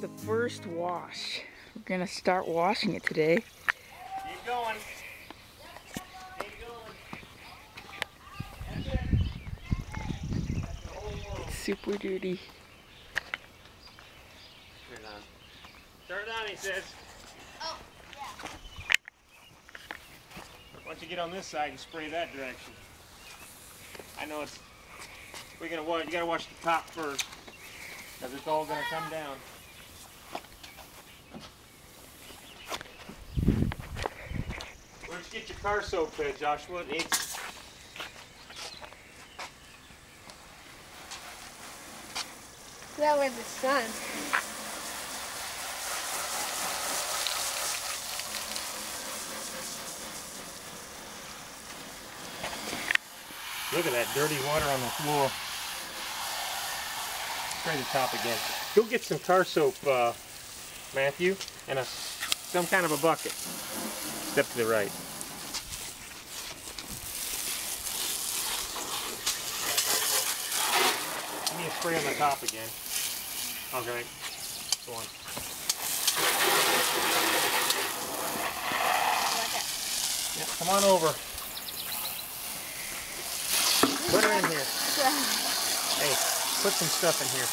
the first wash. We're gonna start washing it today. Keep going. Keep going. That's it. That's the whole world. It's super duty. Turn it on. Turn it on, he says. Oh, yeah. Once you get on this side, you spray that direction. I know it's. We're gonna. You gotta wash the top first, because it's all gonna come down. Where'd you get your car soap, uh, Joshua? It needs. That way the sun. Look at that dirty water on the floor. Spray the top again. Go get some car soap, uh, Matthew, and a some kind of a bucket. Step to the right. A spray on the top again. Okay. Go on. Yeah, come on over. Put her in here. Hey, put some stuff in here.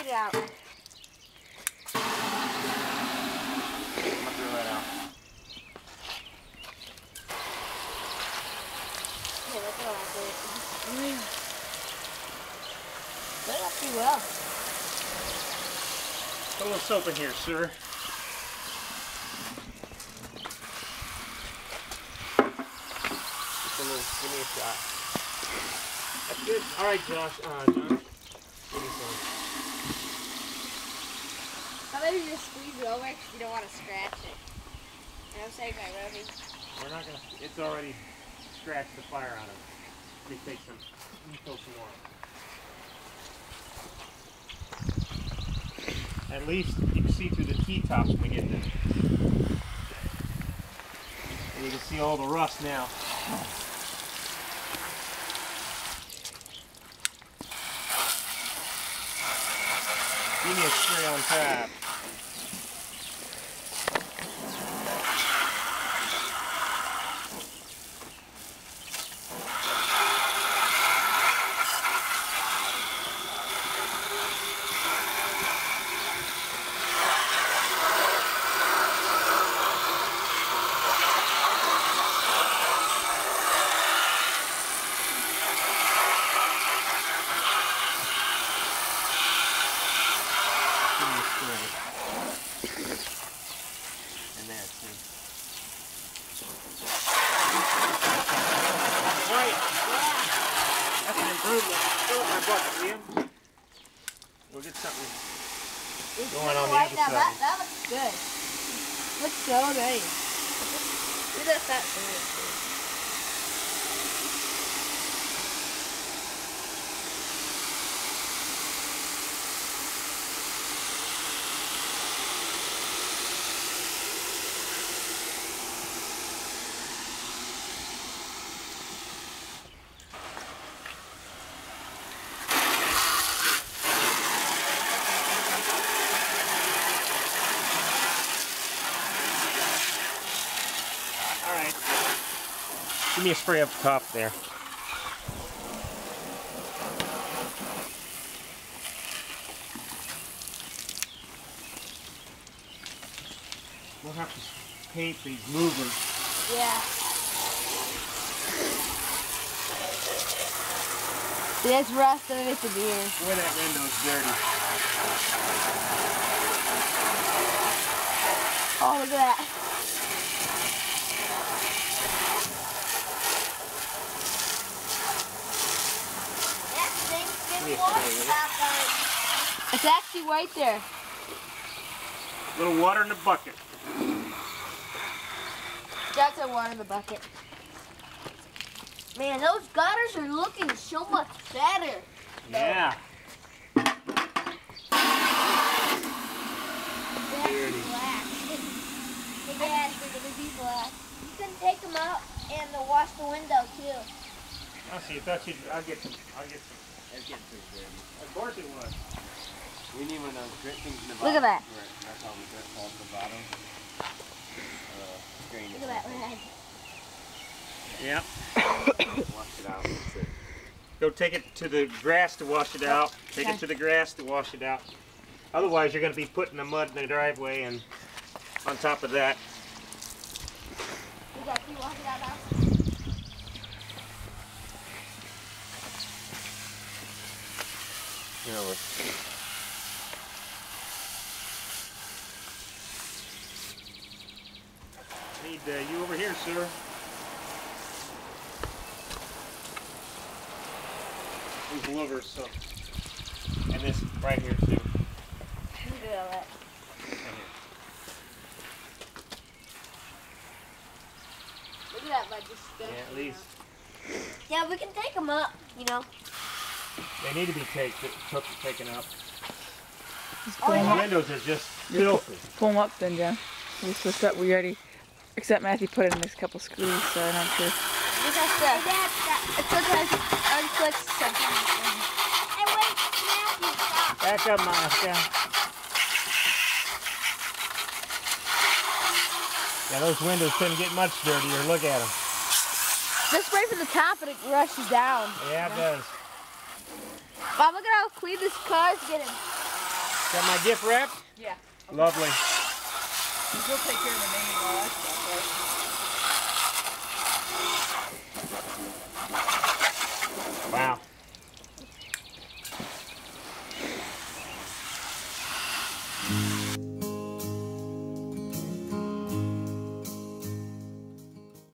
It out. I'm gonna throw that out. Okay, that's all I did. That up pretty well. Put a little soap in here, sir. Just a little, give me a shot. That's good. All right, Josh. Uh, John. Give me some. How about you just squeeze it over because you don't want to scratch it? And I'm saying by rubbing. We're not gonna. It's already scratched the fire out of it. Let me take some. Let me fill some more. At least you can see through the T-tops when we get there. And you can see all the rust now. Give me a spray on tap. Give me a spray. And there, see. Right. That's an improvement. Fill up my bucket, Liam. We'll get something. Going on the other now, that, that looks good. Looks so nice. Look at that thing. All right. Give me a spray up top there. We'll have to paint these movers. Yeah. There's rust underneath the beer. Boy, that window's dirty. Oh, look at that. Give me a spray, will you? It's actually right there. A Little water in the bucket. That's a water in the bucket. Man, those gutters are looking so much better. Yeah. They're black. Hey, Dad, they're gonna be black. You can take them out and wash the window too. I'll see. I thought you'd. I'll get some. I'll get some. I'll get some dirty. Of course it was. We need one of those grit things in the Look at that. Right, that's all the grit falls to the bottom. Uh, drain Look at that red. Yep. Wash it out. Go take it to the grass to wash it out. Take Okay. it to the grass to wash it out. Otherwise, you're going to be putting the mud in the driveway, and on top of that, We got you walk it out now. you know, need uh, you over here, sir. Move a so. And this right here too. Look at all that. Look at that, like Yeah, at least Yeah, we can take them up, you know. they need to be take, took, taken up. Just Oh, pull 'em The up. windows are just Just pull- filthy. Pull them up then, Jen. We switched up. We already, except Matthew put in a couple screws, so I'm not sure. This has to. It still has unclicked something. Hey, wait, Matthew, stop. Back up, Monica. Yeah, those windows couldn't get much dirtier. Look at them. Just spray from the top and it rushes down. Yeah, it does. Bob, look at how clean this car is getting. Got my gift wrap? Yeah. Lovely. Because you'll take care of the name and?